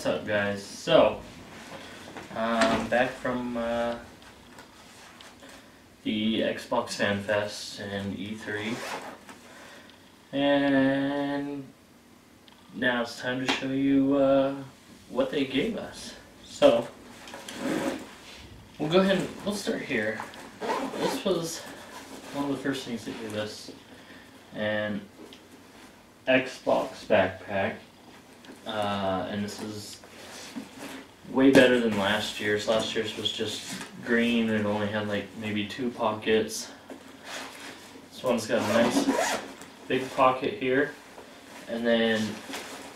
What's up, guys? So, um, back from uh, the Xbox Fan Fest and E3, and now it's time to show you uh, what they gave us. So, we'll go ahead and we'll start here. This was one of the first things they gave us, an Xbox backpack. Uh, and this is way better than last year's. Last year's was just green and it only had like maybe two pockets. This one's got a nice big pocket here. And then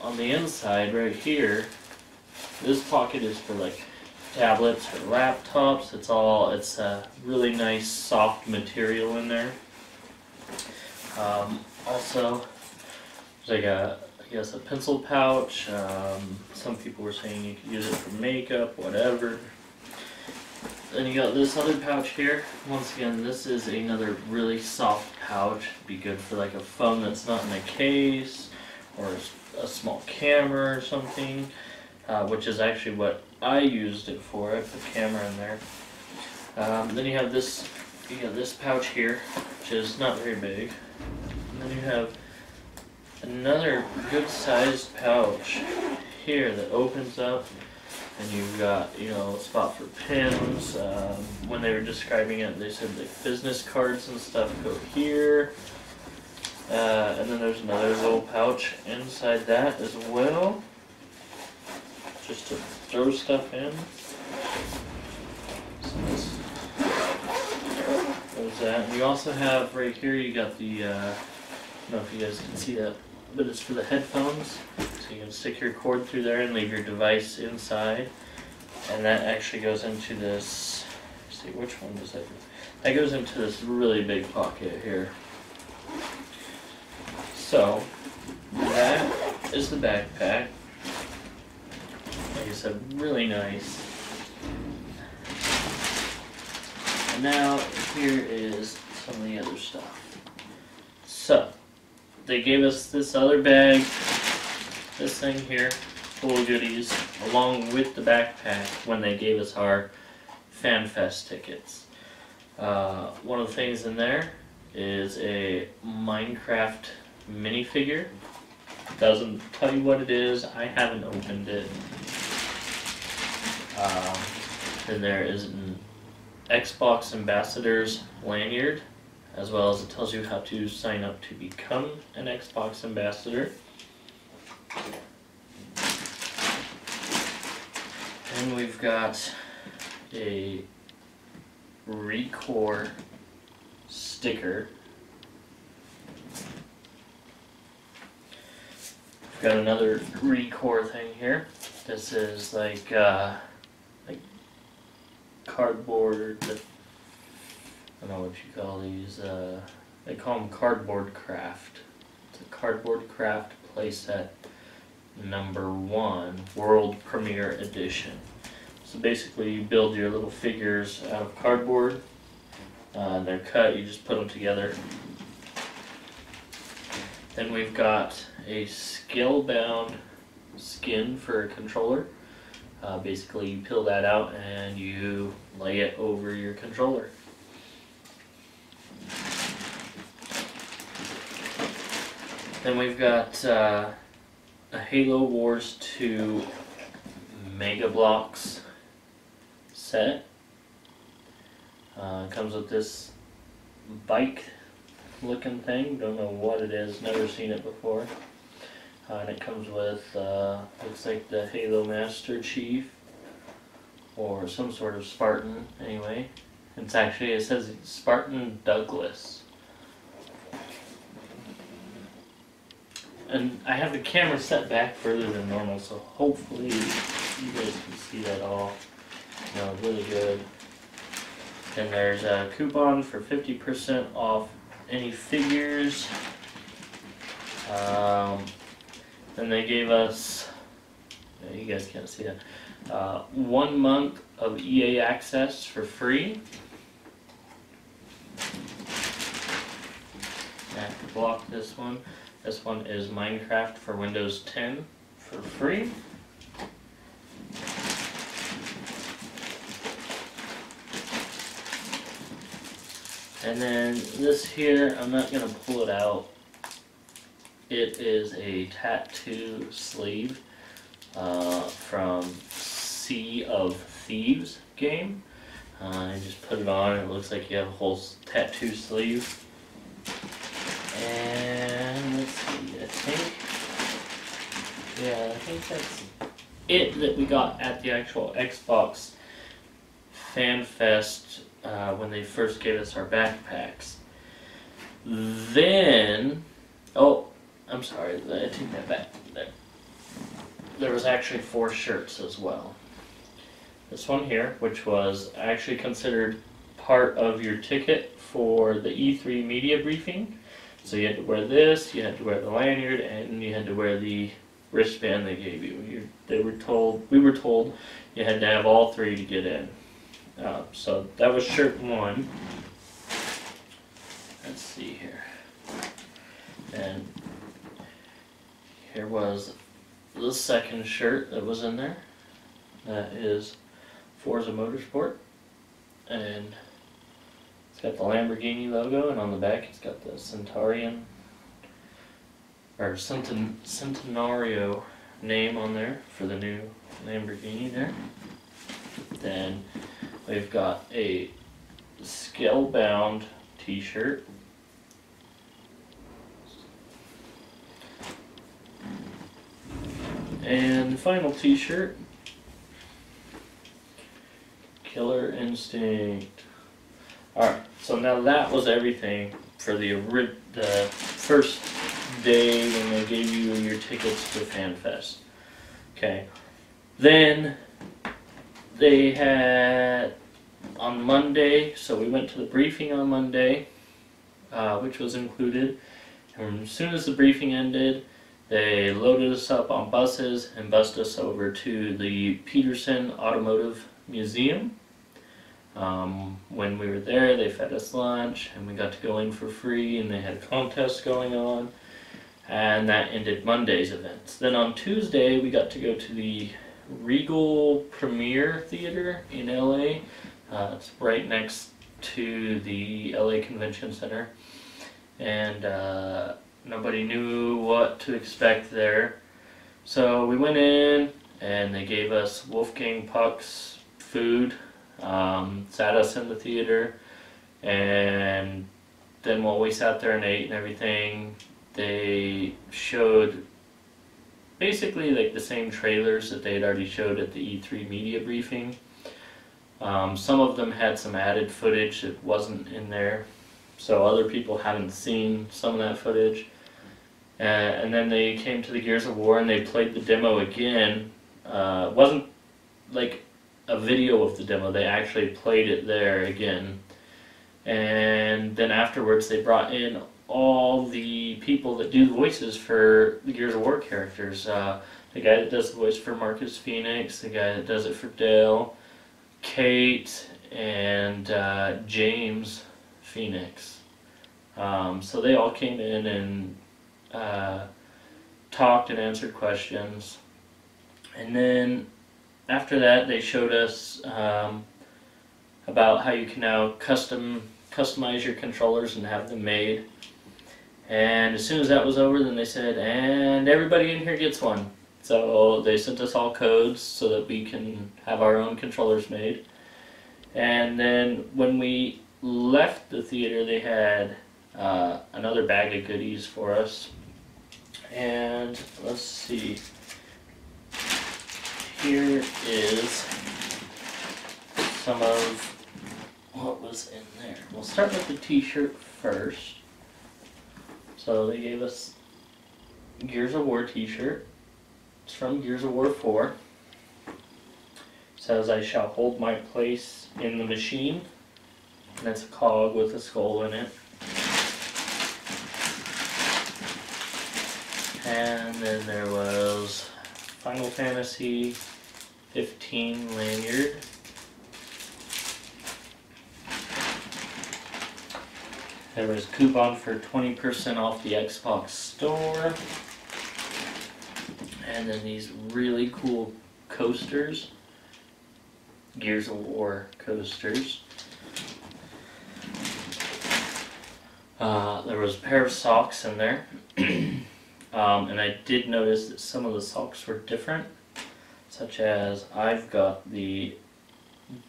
on the inside right here, this pocket is for like tablets or laptops. It's all, it's a really nice soft material in there. Um, also, there's like a guess a pencil pouch. Um, some people were saying you could use it for makeup, whatever. Then you got this other pouch here. Once again, this is another really soft pouch. Be good for like a phone that's not in a case or a small camera or something, uh, which is actually what I used it for. I put the camera in there. Um, then you have this, you got this pouch here, which is not very big. And then you have another good sized pouch here that opens up and you've got you know a spot for pins um, when they were describing it they said like business cards and stuff go here. Uh, and then there's another little pouch inside that as well just to throw stuff in. So there's that. And you also have right here you got the uh, I don't know if you guys can see that but it's for the headphones. So you can stick your cord through there and leave your device inside. And that actually goes into this, see which one does that That goes into this really big pocket here. So, that is the backpack. Like I said, really nice. And now, here is some of the other stuff. So, they gave us this other bag, this thing here, full of goodies, along with the backpack when they gave us our FanFest tickets. Uh, one of the things in there is a Minecraft minifigure. Doesn't tell you what it is. I haven't opened it. Um, there is an Xbox Ambassadors lanyard as well as it tells you how to sign up to become an Xbox ambassador. And we've got a Recore sticker. We've got another Recore thing here. This is like uh, like cardboard don't know what you call these, uh, they call them cardboard craft. It's a cardboard craft playset number one, world premiere edition. So basically you build your little figures out of cardboard, uh, they're cut, you just put them together. Then we've got a Scalebound skin for a controller. Uh, basically you peel that out and you lay it over your controller. Then we've got uh, a Halo Wars 2 Mega Bloks set. Uh, comes with this bike looking thing. Don't know what it is. Never seen it before. Uh, and it comes with, uh, looks like the Halo Master Chief. Or some sort of Spartan, anyway. It's actually, it says Spartan Douglas. And I have the camera set back further than normal, so hopefully you guys can see that all. You know, really good. And there's a coupon for 50% off any figures. Um, and they gave us, you guys can't see that, uh, one month of EA access for free. I have to block this one. This one is Minecraft for Windows 10 for free. And then this here, I'm not going to pull it out. It is a tattoo sleeve uh, from Sea of Thieves game. Uh, I just put it on, it looks like you have a whole tattoo sleeve. And think. Yeah, I think that's it that we got at the actual Xbox Fan Fest uh, when they first gave us our backpacks. Then, oh, I'm sorry, I take that back. There, there was actually four shirts as well. This one here, which was actually considered part of your ticket for the E3 media briefing. So you had to wear this, you had to wear the lanyard, and you had to wear the wristband they gave you. you they were told, we were told, you had to have all three to get in. Uh, so that was shirt one. Let's see here. And here was the second shirt that was in there. That is Forza Motorsport. And got the Lamborghini logo, and on the back it's got the Centaurian or Centen- Centenario name on there for the new Lamborghini there. Then we've got a Scalebound T-shirt. And the final T-shirt, Killer Instinct. All right, so now that was everything for the the first day when they gave you your tickets to FanFest. Okay. Then they had on Monday, so we went to the briefing on Monday, uh, which was included. And as soon as the briefing ended, they loaded us up on buses and bussed us over to the Petersen Automotive Museum. Um, when we were there, they fed us lunch and we got to go in for free, and they had contests going on and that ended Monday's events. Then on Tuesday, we got to go to the Regal Premier Theater in LA. Uh, it's right next to the LA Convention Center, and uh, nobody knew what to expect there. So we went in, and they gave us Wolfgang Puck's food, um, sat us in the theater, and then while we sat there and ate and everything, they showed basically like the same trailers that they had already showed at the E3 media briefing. Um, some of them had some added footage that wasn't in there, so other people haven't seen some of that footage. Uh, and then they came to the Gears of War and they played the demo again. Uh, wasn't like a video of the demo, they actually played it there again. And then afterwards, they brought in all the people that do the voices for the Gears of War characters. Uh, the guy that does the voice for Marcus Fenix, the guy that does it for Dale, Kait, and uh, James Fenix. Um, so they all came in and uh, talked and answered questions. And then after that, they showed us um, about how you can now custom customize your controllers and have them made. And as soon as that was over, then they said, and everybody in here gets one. So they sent us all codes so that we can have our own controllers made. And then when we left the theater, they had uh, another bag of goodies for us. And let's see. Here is some of what was in there. We'll start with the t-shirt first. So they gave us Gears of War t-shirt. It's from Gears of War 4. says I shall hold my place in the machine. And it's a cog with a skull in it. And then there was Final Fantasy 15 lanyard. There was a coupon for 20% off the Xbox store. And then these really cool coasters. Gears of War coasters. Uh, there was a pair of socks in there. um, and I did notice that some of the socks were different. Such as I've got the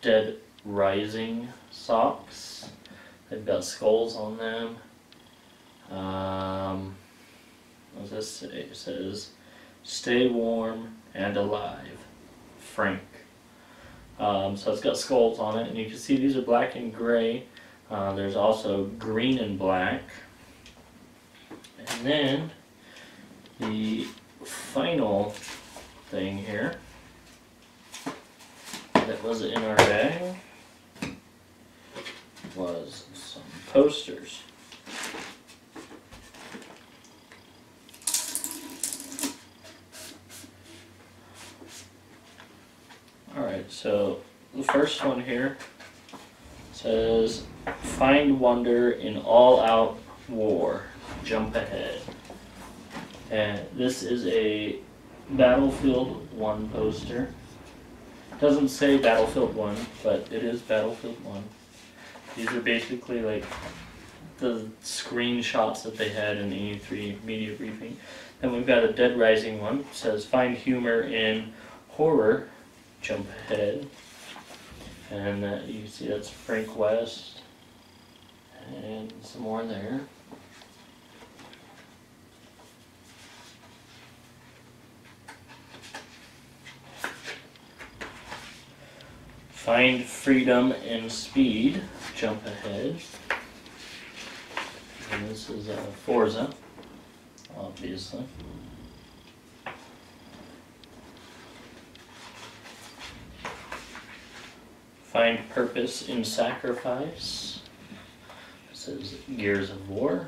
Dead Rising socks. They've got skulls on them. Um, what does this say? It says, Stay warm and alive. Frank. Um, so it's got skulls on it, and you can see these are black and gray. Uh, there's also green and black. And then the final thing here was in our bag was some posters. Alright, so the first one here says Find wonder in all out war. Jump ahead. And this is a Battlefield 1 poster. Doesn't say Battlefield 1, but it is Battlefield 1. These are basically like the screenshots that they had in the E3 media briefing. Then we've got a Dead Rising one. It says find humor in horror. Jump ahead. And uh, you can see that's Frank West. And some more there. Find freedom and speed. Jump ahead. And this is uh, Forza, obviously. Find purpose in sacrifice. This is Gears of War.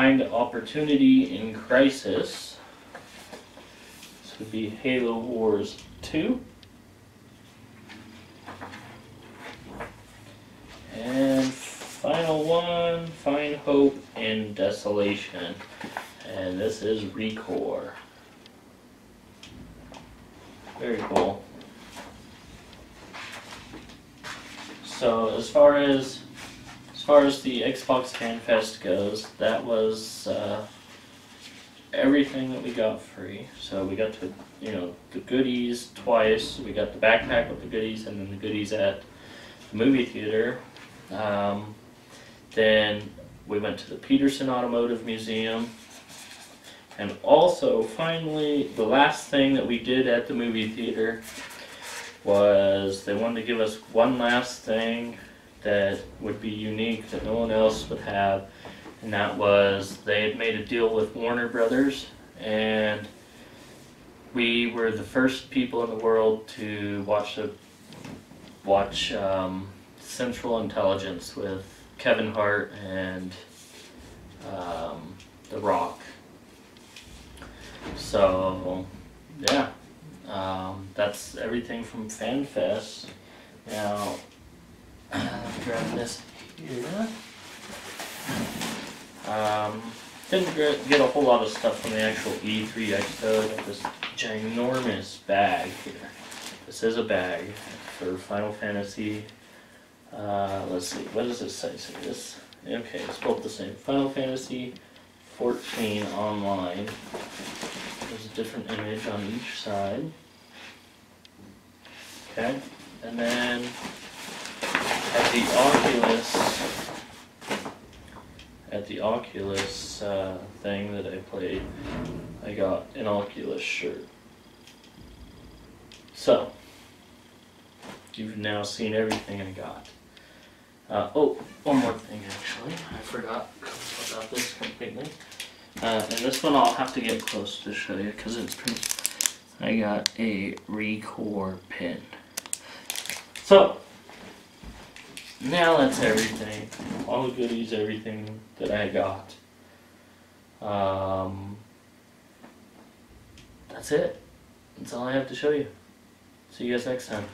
Find opportunity in crisis. This would be Halo Wars 2. And final one, find hope in desolation. And this is Recore. Very cool. So as far as as far as the Xbox Fan Fest goes, that was uh, everything that we got free. So we got to, you know, the goodies twice. We got the backpack with the goodies, and then the goodies at the movie theater. Um, then we went to the Petersen Automotive Museum. And also, finally, the last thing that we did at the movie theater was they wanted to give us one last thing that would be unique that no one else would have, and that was they had made a deal with Warner Brothers, and we were the first people in the world to watch the watch um, Central Intelligence with Kevin Hart and um, The Rock. So yeah, um, that's everything from FanFest. Now grab this here. Um, didn't get a whole lot of stuff from the actual E3 Expo. This ginormous bag here. This is a bag for Final Fantasy. Uh, let's see, what does it say? So this, okay, it's both the same. Final Fantasy 14 online. There's a different image on each side. Okay, and then at the Oculus, at the Oculus uh, thing that I played, I got an Oculus shirt. So, you've now seen everything I got. Uh, oh, one more thing actually, I forgot about this completely. Uh, and this one I'll have to get close to show you because it's pretty. I got a Recore pin. So, now that's everything. All the goodies, everything that I got. Um, that's it. That's all I have to show you. See you guys next time.